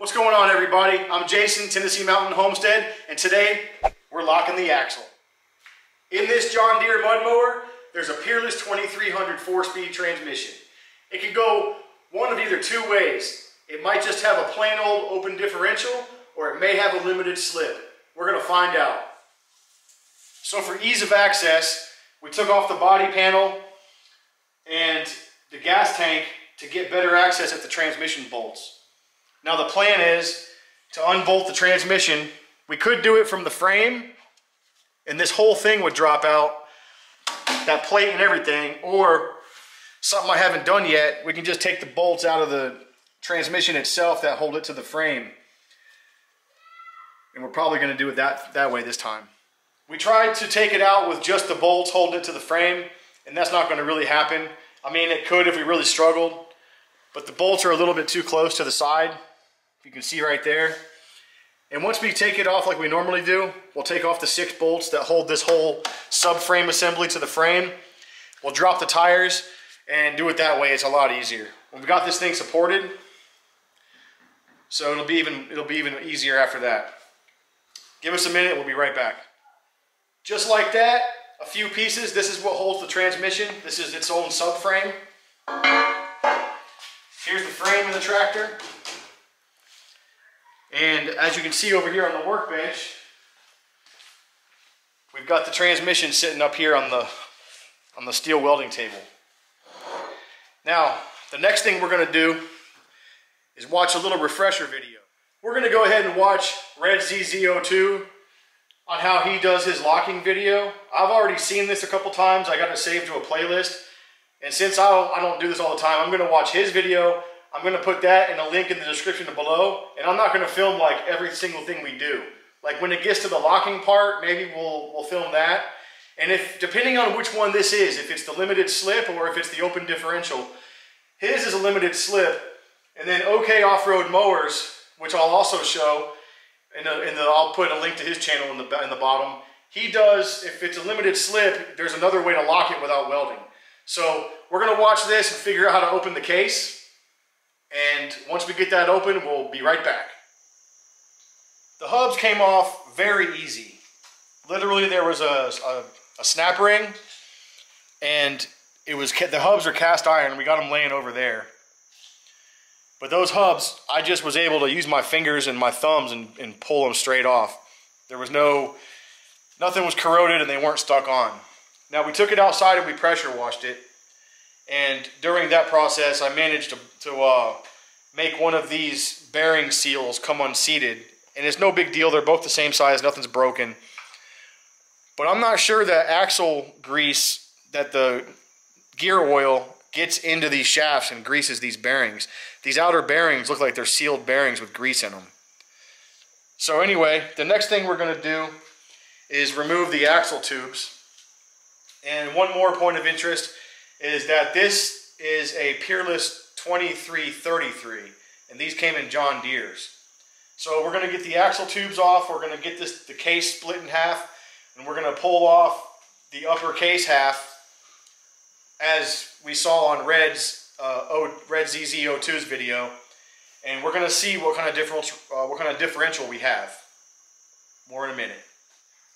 What's going on everybody? I'm Jason, Tennessee Mountain Homestead, and today we're locking the axle. In this John Deere mud mower, there's a Peerless 2300 four-speed transmission. It can go one of either two ways. It might just have a plain old open differential, or it may have a limited slip. We're gonna find out. So for ease of access, we took off the body panel and the gas tank to get better access at the transmission bolts. Now the plan is to unbolt the transmission. We could do it from the frame and this whole thing would drop out, that plate and everything, or something I haven't done yet, we can just take the bolts out of the transmission itself that hold it to the frame. And we're probably gonna do it that, that way this time. We tried to take it out with just the bolts holding it to the frame, and that's not gonna really happen. I mean, it could if we really struggled, but the bolts are a little bit too close to the side. You can see right there. And once we take it off like we normally do, we'll take off the six bolts that hold this whole subframe assembly to the frame. We'll drop the tires and do it that way. It's a lot easier. We've got this thing supported, so it'll be even it'll be even easier after that. Give us a minute, we'll be right back. Just like that, a few pieces. This is what holds the transmission. This is its own subframe. Here's the frame of the tractor. And as you can see over here on the workbench, we've got the transmission sitting up here on the, on the steel welding table. Now, the next thing we're gonna do is watch a little refresher video. We're gonna go ahead and watch Red ZZ02 on how he does his locking video. I've already seen this a couple times. I got it saved to a playlist. And since I don't, I don't do this all the time, I'm gonna watch his video. I'm gonna put that in a link in the description below. And I'm not gonna film like every single thing we do. Like when it gets to the locking part, maybe we'll, we'll film that. And if, depending on which one this is, if it's the limited slip or if it's the open differential, his is a limited slip. And then OK Off-Road Mowers, which I'll also show, and, uh, and uh, I'll put a link to his channel in the, in the bottom. He does, if it's a limited slip, there's another way to lock it without welding. So we're gonna watch this and figure out how to open the case. And once we get that open, we'll be right back. The hubs came off very easy. Literally there was a, a, a snap ring and it was, the hubs are cast iron. We got them laying over there. But those hubs, I just was able to use my fingers and my thumbs and, and pull them straight off. There was no, nothing was corroded and they weren't stuck on. Now we took it outside and we pressure washed it. And during that process, I managed to, to uh, make one of these bearing seals come unseated. And it's no big deal, they're both the same size, nothing's broken. But I'm not sure that axle grease, that the gear oil gets into these shafts and greases these bearings. These outer bearings look like they're sealed bearings with grease in them. So anyway, the next thing we're going to do is remove the axle tubes. And one more point of interest is that this is a Peerless 2333, and these came in John Deere's. So we're going to get the axle tubes off, we're going to get this the case split in half, and we're going to pull off the upper case half as we saw on Red's uh, o, Red ZZ02's video, and we're going to see what kind of differential uh, what kind of differential we have. More in a minute.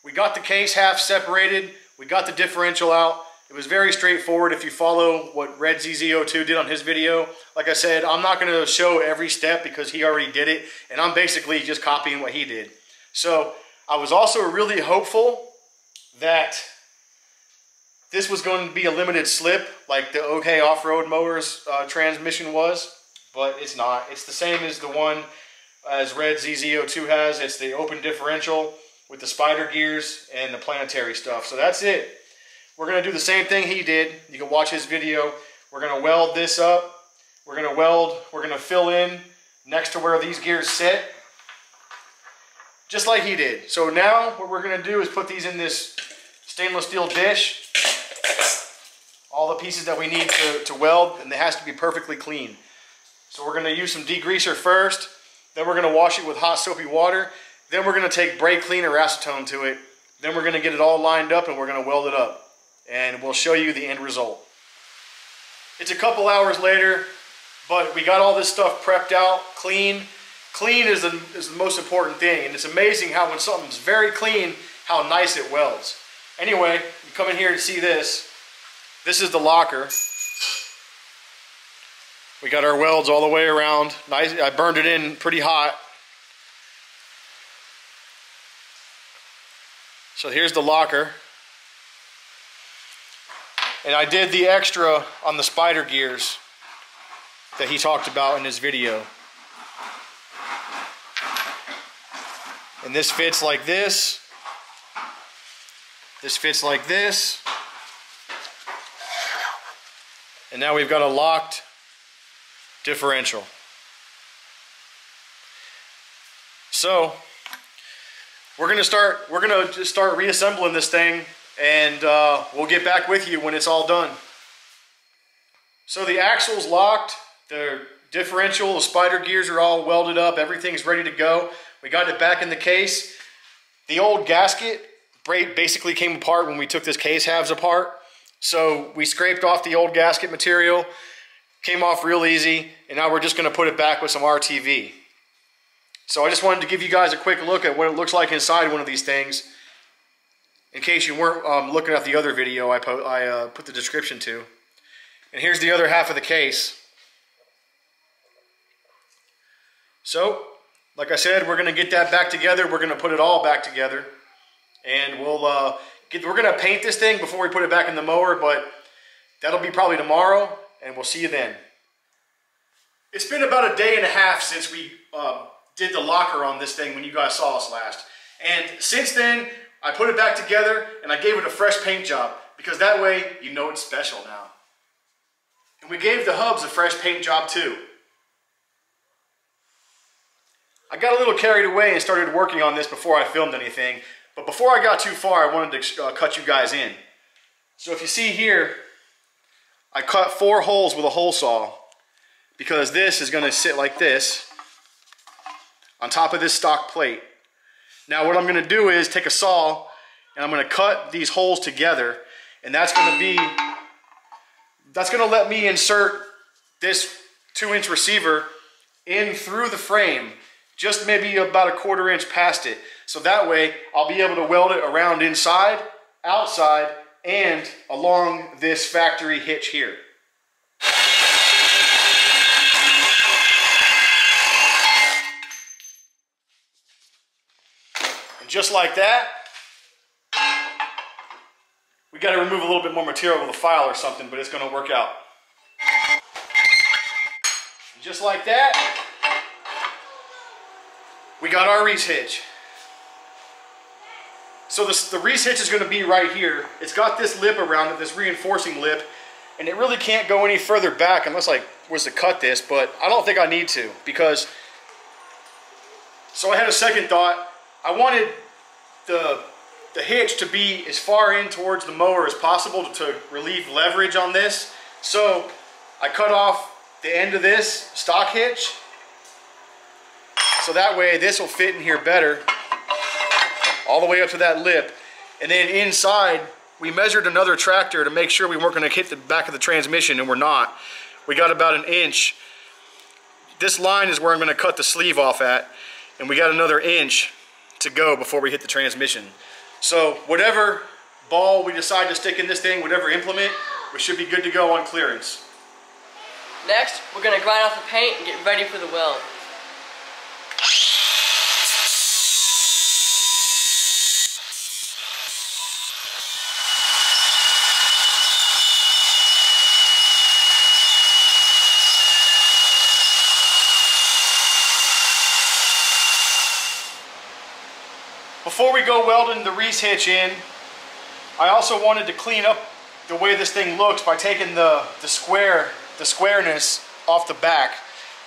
We got the case half separated. We got the differential out. It was very straightforward if you follow what Red ZZ02 did on his video. Like I said, I'm not going to show every step because he already did it, and I'm basically just copying what he did. So I was also really hopeful that this was going to be a limited slip like the OK Off-Road Mowers uh, transmission was, but it's not. It's the same as the one as Red ZZ02 has. It's the open differential with the spider gears and the planetary stuff. So that's it. We're to do the same thing he did. You can watch his video. We're to weld this up. We're to weld, we're to fill in next to where these gears sit. Just like he did. So now what we're to do is put these in this stainless steel dish all the pieces that we need to, to weld, and it has to be perfectly clean. So we're to use some degreaser first, then we're to wash it with hot soapy water, then we're to take brake cleaner acetone to it, then we're to get it all lined up and we're to weld it up. And we'll show you the end result. It's a couple hours later, but we got all this stuff prepped out, clean, Clean is the, is the most important thing, and it's amazing how when something's very clean, how nice it welds. Anyway, you come in here and see this. This is the locker. We got our welds all the way around. Nice. I burned it in pretty hot. So here's the locker. And I did the extra on the spider gears that he talked about in his video. And this fits like this. This fits like this. And now we've got a locked differential. So we're gonna start we're gonna just start reassembling this thing and uh, we'll get back with you when it's all done. So the axle's locked, the differential, the spider gears are all welded up, everything's ready to go. We got it back in the case. The old gasket basically came apart when we took this case halves apart. So we scraped off the old gasket material, came off real easy, and now we're just gonna put it back with some RTV. So I just wanted to give you guys a quick look at what it looks like inside one of these things. In case you weren't um, looking at the other video I, I uh, put the description to. And here's the other half of the case. So, like I said, we're going to get that back together. We're going to put it all back together. And we'll uh, get, we're going to paint this thing before we put it back in the mower, but that'll be probably tomorrow, and we'll see you then. It's been about a day and a half since we uh, did the locker on this thing when you guys saw us last. And since then, I put it back together and I gave it a fresh paint job because that way you know it's special now. And we gave the hubs a fresh paint job too. I got a little carried away and started working on this before I filmed anything. But before I got too far, I wanted to uh, cut you guys in. So if you see here, I cut four holes with a hole saw because this is going to sit like this on top of this stock plate. Now what I'm going to do is take a saw and I'm going to cut these holes together and that's going to be, that's going to let me insert this two inch receiver in through the frame, just maybe about a quarter inch past it. So that way I'll be able to weld it around inside, outside, and along this factory hitch here. Just like that, we got to remove a little bit more material with a file or something, but it's going to work out. Just like that, we got our Reese hitch. So this, the Reese hitch is going to be right here. It's got this lip around it, this reinforcing lip, and it really can't go any further back unless I was to cut this, but I don't think I need to because, so I had a second thought. I wanted the, the hitch to be as far in towards the mower as possible to, relieve leverage on this. So I cut off the end of this stock hitch. So that way this will fit in here better all the way up to that lip. And then inside, we measured another tractor to make sure we weren't gonna hit the back of the transmission and we're not. We got about an inch. This line is where I'm gonna cut the sleeve off at. And we got another inch to go before we hit the transmission. So whatever ball we decide to stick in this thing, whatever implement, we should be good to go on clearance. Next, we're going to grind off the paint and get ready for the weld. Before we go welding the Reese hitch in, I also wanted to clean up the way this thing looks by taking the, the square, the squareness off the back.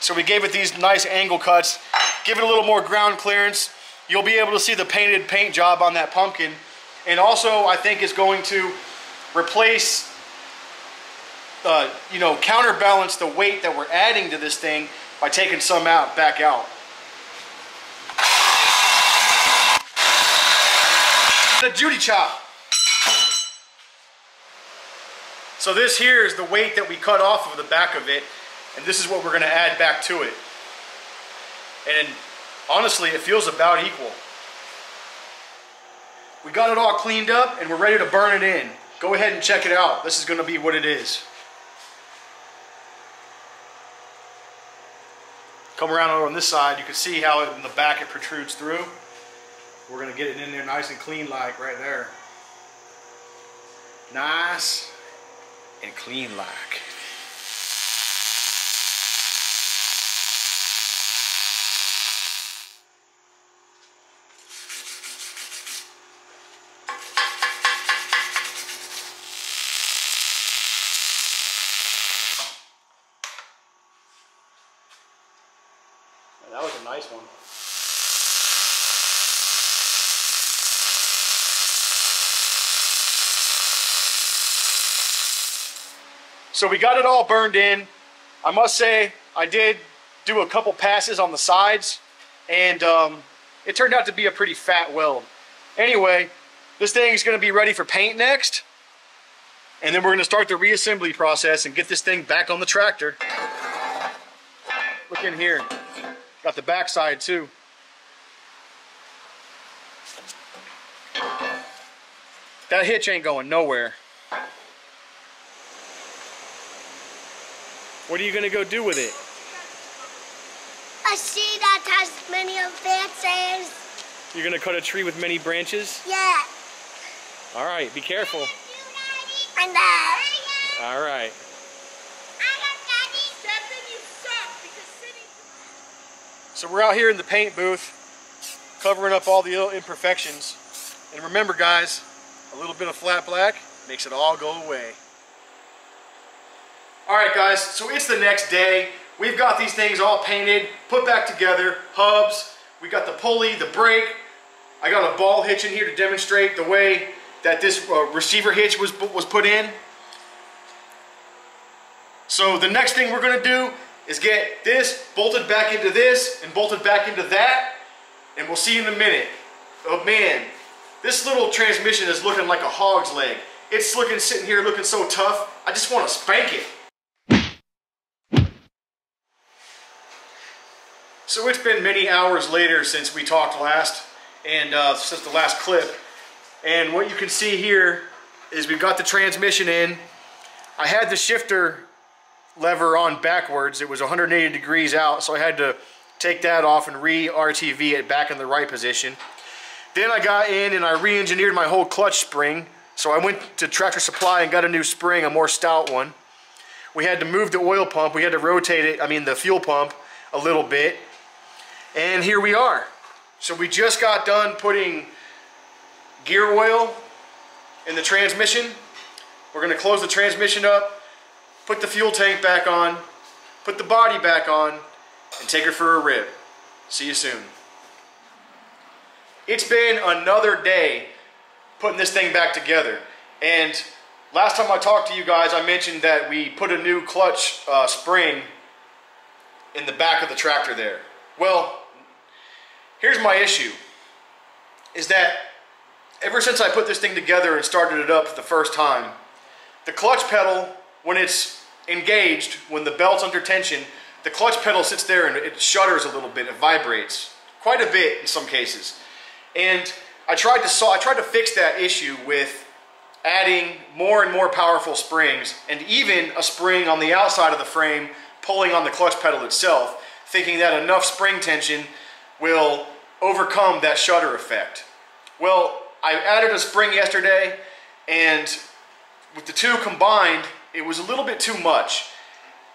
So we gave it these nice angle cuts, give it a little more ground clearance. You'll be able to see the painted paint job on that pumpkin. And also I think it's going to replace, uh, you know, counterbalance the weight that we're adding to this thing by taking some out, back out. The Judy chop. So this here is the weight that we cut off of the back of it, and this is what we're gonna add back to it. And honestly, it feels about equal. We got it all cleaned up and we're ready to burn it in. Go ahead and check it out. This is going to be what it is. Come around on this side, you can see how in the back it protrudes through. We're going to get it in there nice and clean like right there. Nice and clean like. That was a nice one. So we got it all burned in. I must say, I did do a couple passes on the sides, and um, it turned out to be a pretty fat weld. Anyway, this thing is going to be ready for paint next, and then we're going to start the reassembly process and get this thing back on the tractor. Look in here. Got the back side too. That hitch ain't going nowhere. What are you gonna go do with it? A tree that has many branches. You're gonna cut a tree with many branches? Yeah. All right, be careful. And uh, All right. So we're out here in the paint booth, covering up all the little imperfections. And remember guys, a little bit of flat black makes it all go away. All right guys, so it's the next day. We've got these things all painted, put back together, hubs, we got the pulley, the brake. I got a ball hitch in here to demonstrate the way that this uh, receiver hitch was, was put in. So the next thing we're gonna do is get this bolted back into this and bolted back into that, and we'll see in a minute. Oh man, this little transmission is looking like a hog's leg. It's looking, sitting here looking so tough, I just wanna spank it. So it's been many hours later since we talked last, and uh, since the last clip. And what you can see here is we've got the transmission in. I had the shifter lever on backwards. It was 180 degrees out, so I had to take that off and re-RTV it back in the right position. Then I got in and I re-engineered my whole clutch spring. So I went to Tractor Supply and got a new spring, a more stout one. We had to move the oil pump. We had to rotate it, I mean the fuel pump, a little bit. And here we are. So we just got done putting gear oil in the transmission. We're gonna close the transmission up, put the fuel tank back on, put the body back on, and take her for a rib. See you soon. It's been another day putting this thing back together. And last time I talked to you guys, I mentioned that we put a new clutch uh, spring in the back of the tractor there. Well, here's my issue, is that ever since I put this thing together and started it up the first time, the clutch pedal, when it's engaged, when the belt's under tension, the clutch pedal sits there and it shudders a little bit, it vibrates quite a bit in some cases. And I tried to solve, I tried to fix that issue with adding more and more powerful springs and even a spring on the outside of the frame pulling on the clutch pedal itself, thinking that enough spring tension will overcome that shutter effect. Well, I added a spring yesterday and with the two combined, it was a little bit too much.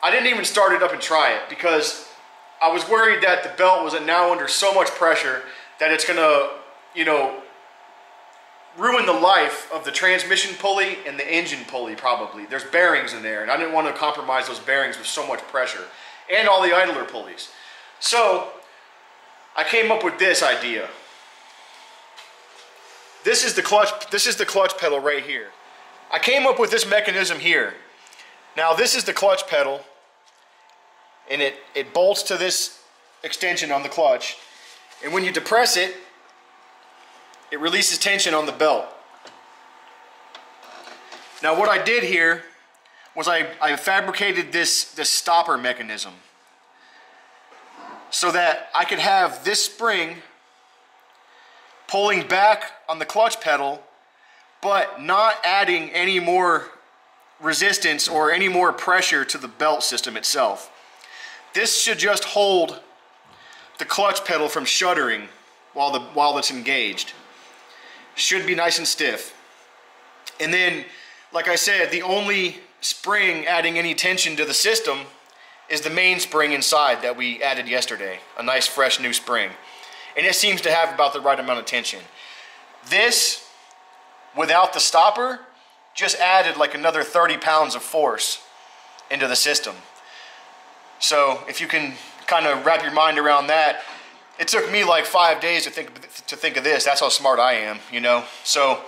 I didn't even start it up and try it because I was worried that the belt was now under so much pressure that it's gonna, you know, ruin the life of the transmission pulley and the engine pulley probably. There's bearings in there and I didn't want to compromise those bearings with so much pressure and all the idler pulleys. So I came up with this idea. This is the clutch, this is the clutch pedal right here. I came up with this mechanism here. Now this is the clutch pedal and it, it bolts to this extension on the clutch. And when you depress it, it releases tension on the belt. Now what I did here was I, I fabricated this, this stopper mechanism. So that I could have this spring pulling back on the clutch pedal, but not adding any more resistance or any more pressure to the belt system itself. This should just hold the clutch pedal from shuddering while, the, while it's engaged. Should be nice and stiff. And then, like I said, the only spring adding any tension to the system is the main spring inside that we added yesterday. A nice fresh new spring. And it seems to have about the right amount of tension. This, without the stopper, just added like another 30 pounds of force into the system. So if you can kind of wrap your mind around that, it took me like five days to think to think of this. That's how smart I am, you know. So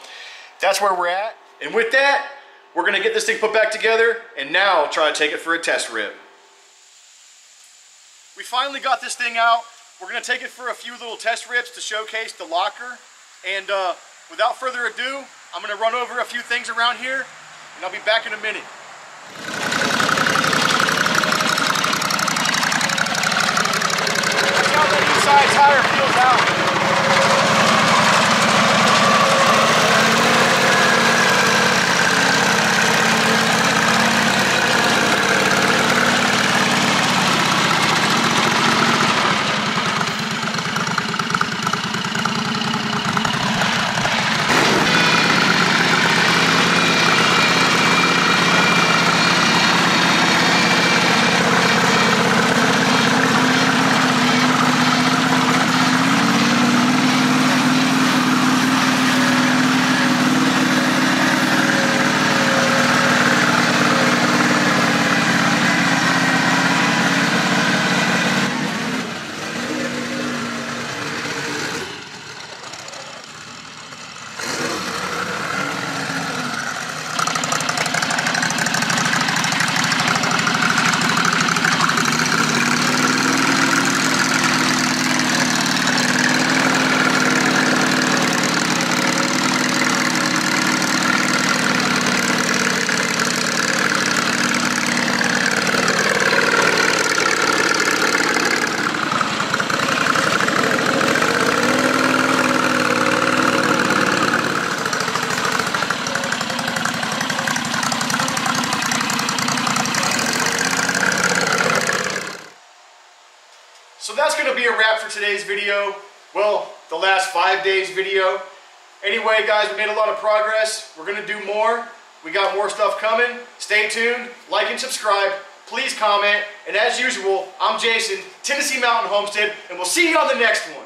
that's where we're at. And with that, we're gonna get this thing put back together and now try to take it for a test rip. We finally got this thing out. We're gonna take it for a few little test rips to showcase the locker. And uh, without further ado, I'm gonna run over a few things around here and I'll be back in a minute. That inside tire feels out. So that's going to be a wrap for today's video. Well, the last five days video. Anyway, guys, we made a lot of progress. We're going to do more. We got more stuff coming. Stay tuned. Like and subscribe. Please comment. And as usual, I'm Jason, Tennessee Mountain Homestead, and we'll see you on the next one.